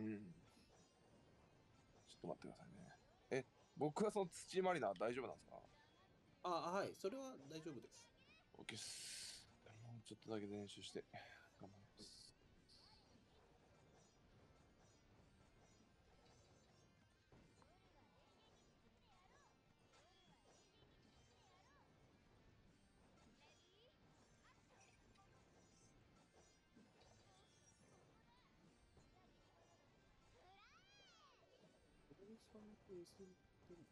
うん。ちょっと待ってくださいね。え、僕はその土マリナー大丈夫なんですか？あ、はい。それは大丈夫です。?OK っす。もうちょっとだけ練習して頑張ります。これさんと S ってる